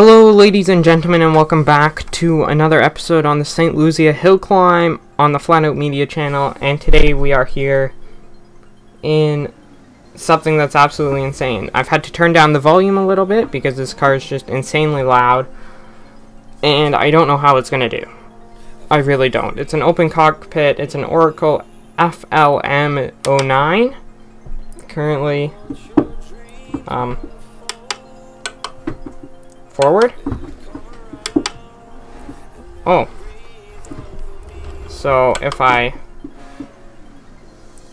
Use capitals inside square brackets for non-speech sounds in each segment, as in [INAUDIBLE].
Hello, ladies and gentlemen, and welcome back to another episode on the St. Luzia Hill Climb on the Flatout Media channel. And today we are here in something that's absolutely insane. I've had to turn down the volume a little bit because this car is just insanely loud, and I don't know how it's going to do. I really don't. It's an open cockpit, it's an Oreca FLM09. Currently, um, forward. Oh. So if I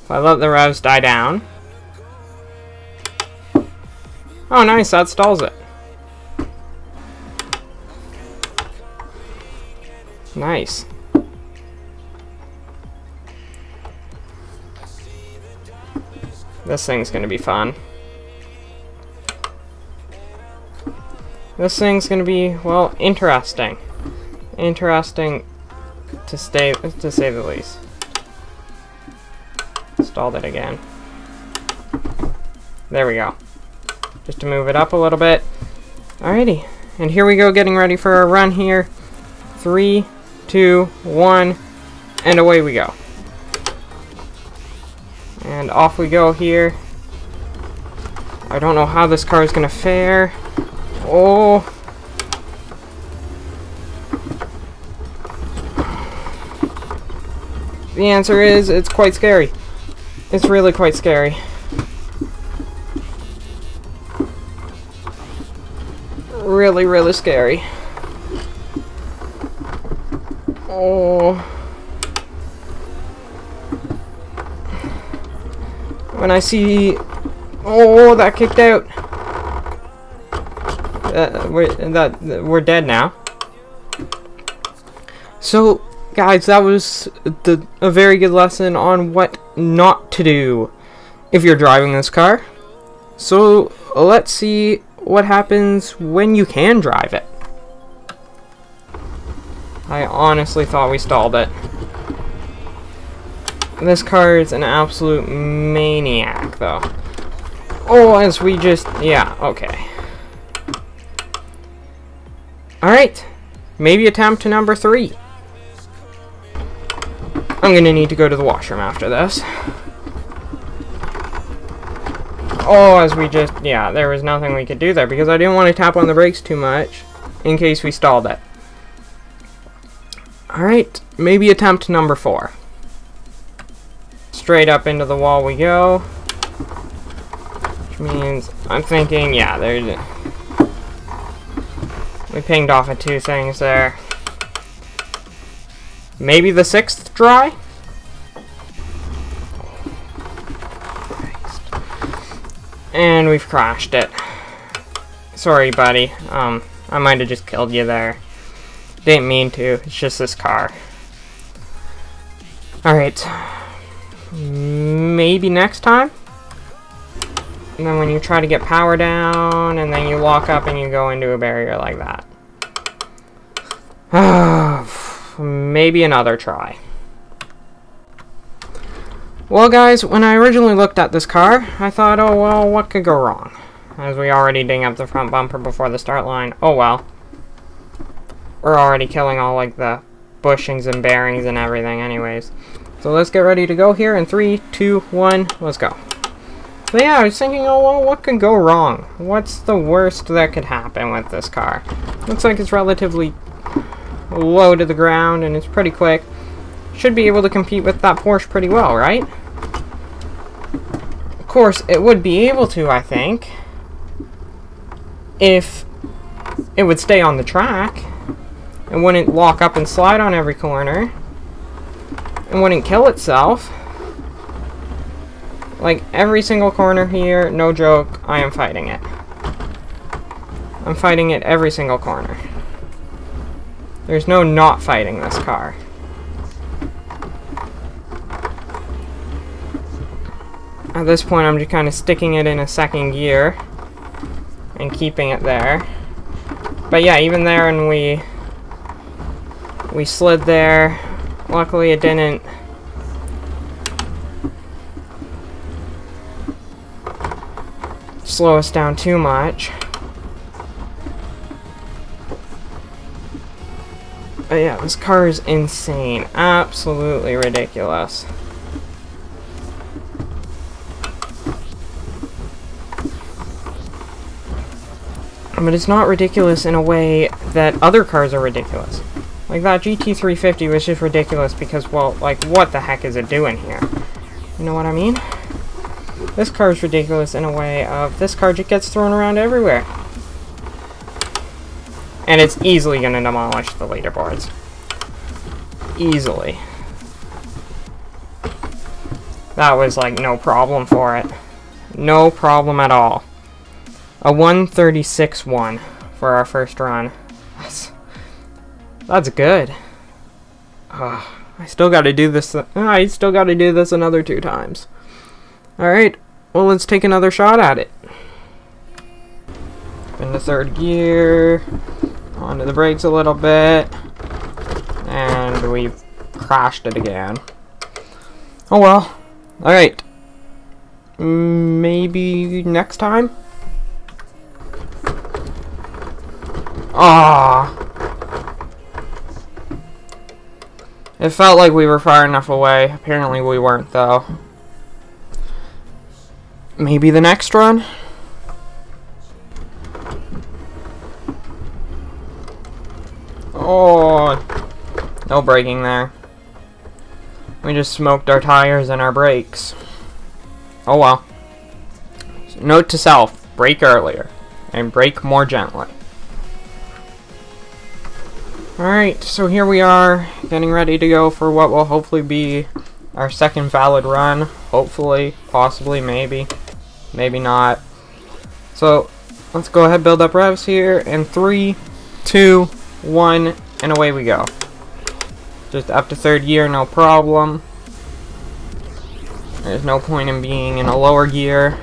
if I let the revs die down. Oh nice, that stalls it. Nice. This thing's gonna be fun. This thing's gonna be, well, interesting. Interesting to stay to say the least. Stalled it again. There we go. Just to move it up a little bit. Alrighty. And here we go getting ready for a run here. Three, two, one, and away we go. And off we go here. I don't know how this car is gonna fare. Oh. The answer is, it's quite scary. It's really quite scary. Really, really scary. Oh. When I see... Oh, that kicked out uh, we're that we're dead now. So, guys, that was the a very good lesson on what not to do if you're driving this car. So, let's see what happens when you can drive it. I honestly thought we stalled it. This car is an absolute maniac, though. Oh, as we just... Yeah, okay. Alright. Maybe attempt to number three. I'm gonna need to go to the washroom after this. Oh, as we just... Yeah, there was nothing we could do there because I didn't want to tap on the brakes too much in case we stalled it. Alright, maybe attempt number four. Straight up into the wall we go. Which means, I'm thinking, yeah, there's... We pinged off of two things there. Maybe the sixth dry? And we've crashed it. Sorry, buddy. Um, I might have just killed you there. Didn't mean to. It's just this car. Alright. Maybe next time? And then when you try to get power down, and then you walk up and you go into a barrier like that. [SIGHS] Maybe another try. Well guys, when I originally looked at this car, I thought, oh well, what could go wrong? As we already ding up the front bumper before the start line. Oh well. We're already killing all like the bushings and bearings and everything anyways. So let's get ready to go here in three, two, one, let's go. So yeah, I was thinking, oh well, what could go wrong? What's the worst that could happen with this car? Looks like it's relatively low to the ground and it's pretty quick. Should be able to compete with that Porsche pretty well, right? Of course, it would be able to, I think. If it would stay on the track. and wouldn't lock up and slide on every corner. And wouldn't kill itself. Like, every single corner here, no joke, I am fighting it. I'm fighting it every single corner. There's no not fighting this car. At this point, I'm just kind of sticking it in a second gear and keeping it there. But yeah, even there, and we we slid there. Luckily, it didn't slow us down too much. But yeah, this car is insane. Absolutely ridiculous. But it's not ridiculous in a way that other cars are ridiculous. Like that GT350 was just ridiculous because, well, like, what the heck is it doing here? You know what I mean? This car is ridiculous in a way of this car just gets thrown around everywhere. And it's easily going to demolish the leaderboards. Easily. That was like no problem for it. No problem at all. A 136-1 for our first run. That's, that's good. Uh, I still got to do this. I still got to do this another two times. All right. Well, let's take another shot at it. In the third gear. Onto the brakes a little bit. And we've crashed it again. Oh well. Alright. Maybe next time? Ah. It felt like we were far enough away. Apparently we weren't, though. Maybe the next run? Oh, no braking there. We just smoked our tires and our brakes. Oh well. Note to self, brake earlier, and brake more gently. Alright, so here we are, getting ready to go for what will hopefully be our second valid run. Hopefully, possibly, maybe, maybe not. So, let's go ahead build up revs here, and three, two, one, and away we go. Just up to third gear, no problem. There's no point in being in a lower gear.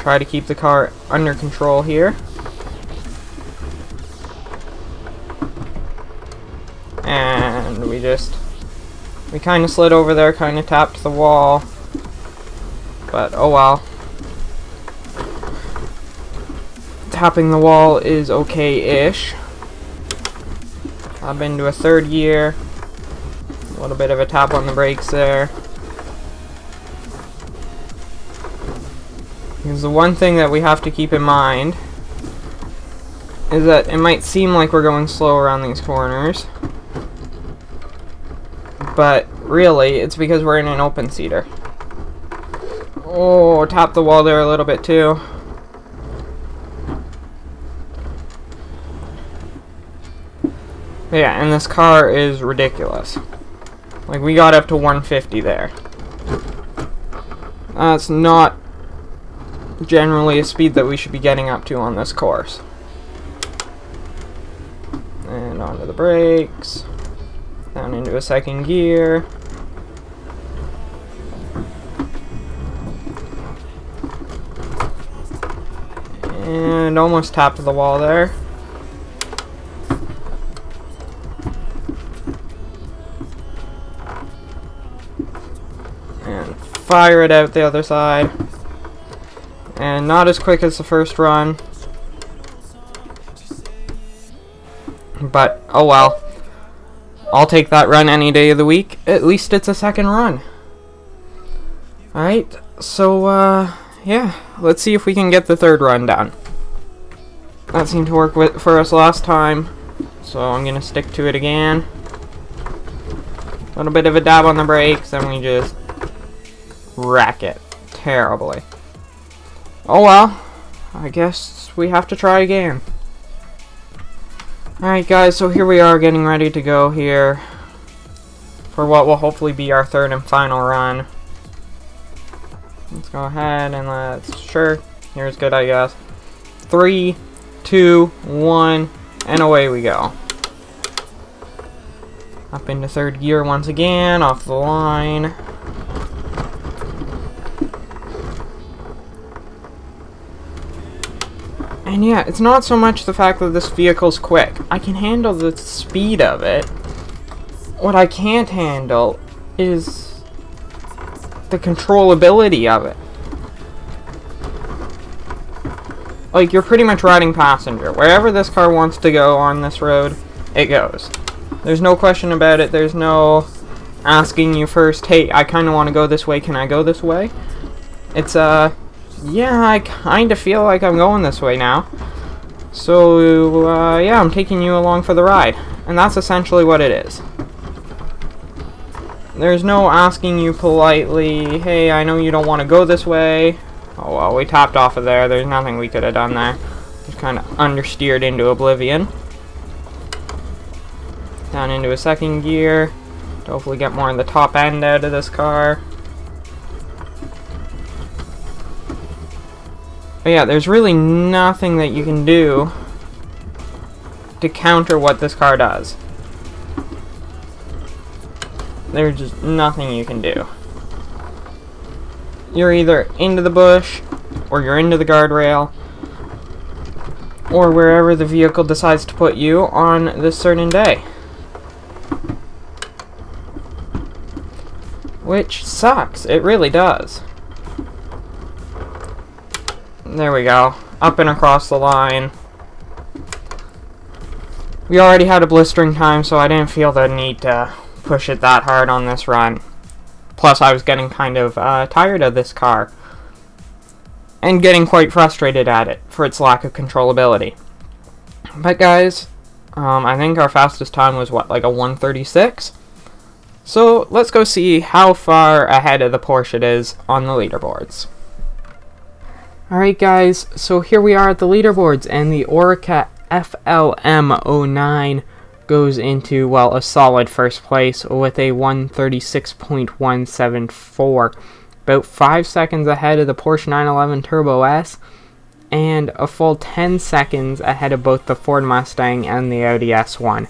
Try to keep the car under control here. And we just, we kind of slid over there, kind of tapped the wall. But, oh well. Tapping the wall is okay-ish. I've been to a third gear. A little bit of a tap on the brakes there. Because the one thing that we have to keep in mind is that it might seem like we're going slow around these corners. But really, it's because we're in an open seater. Oh, tap the wall there a little bit too. Yeah, and this car is ridiculous. Like, we got up to 150 there. That's not generally a speed that we should be getting up to on this course. And onto the brakes. Down into a second gear. And almost tapped the wall there. And fire it out the other side. And not as quick as the first run. But, oh well. I'll take that run any day of the week. At least it's a second run. Alright, so, uh, yeah. Let's see if we can get the third run done. That seemed to work with, for us last time. So I'm going to stick to it again. A little bit of a dab on the brakes, and we just wreck it terribly. Oh well, I guess we have to try again. Alright guys, so here we are getting ready to go here for what will hopefully be our third and final run. Let's go ahead and let's, sure, here's good I guess. Three, two, one, and away we go. Up into third gear once again, off the line. And yeah, it's not so much the fact that this vehicle's quick. I can handle the speed of it. What I can't handle is the controllability of it. Like, you're pretty much riding passenger. Wherever this car wants to go on this road, it goes. There's no question about it. There's no asking you first, hey, I kind of want to go this way. Can I go this way? It's, uh, yeah, I kind of feel like I'm going this way now. So, uh, yeah, I'm taking you along for the ride. And that's essentially what it is. There's no asking you politely, hey, I know you don't want to go this way. Oh, well, we topped off of there. There's nothing we could have done there. Just kind of understeered into oblivion. Down into a second gear. To hopefully get more of the top end out of this car. But yeah, there's really nothing that you can do to counter what this car does. There's just nothing you can do. You're either into the bush, or you're into the guardrail, or wherever the vehicle decides to put you on this certain day. Which sucks. It really does. There we go. Up and across the line. We already had a blistering time, so I didn't feel the need to push it that hard on this run. Plus, I was getting kind of uh, tired of this car. And getting quite frustrated at it for its lack of controllability. But guys, um, I think our fastest time was, what, like a 136? So, let's go see how far ahead of the Porsche it is on the leaderboards. Alright guys, so here we are at the leaderboards, and the Oreca FLM09 goes into, well, a solid first place with a 136.174. About 5 seconds ahead of the Porsche 911 Turbo S, and a full 10 seconds ahead of both the Ford Mustang and the Audi S1.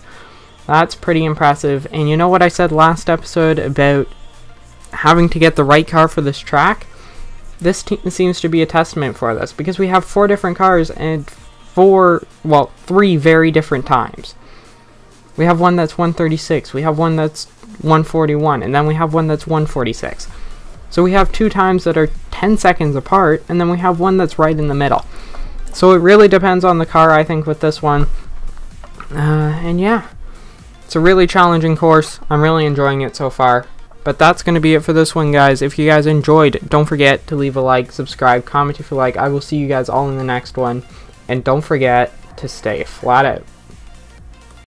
That's pretty impressive, and you know what I said last episode about having to get the right car for this track? This seems to be a testament for this, because we have four different cars and four, well, three very different times. We have one that's 136, we have one that's 141, and then we have one that's 146. So we have two times that are 10 seconds apart, and then we have one that's right in the middle. So it really depends on the car, I think, with this one. Uh, and yeah, it's a really challenging course. I'm really enjoying it so far. But that's going to be it for this one, guys. If you guys enjoyed, don't forget to leave a like, subscribe, comment if you like. I will see you guys all in the next one. And don't forget to stay flat out.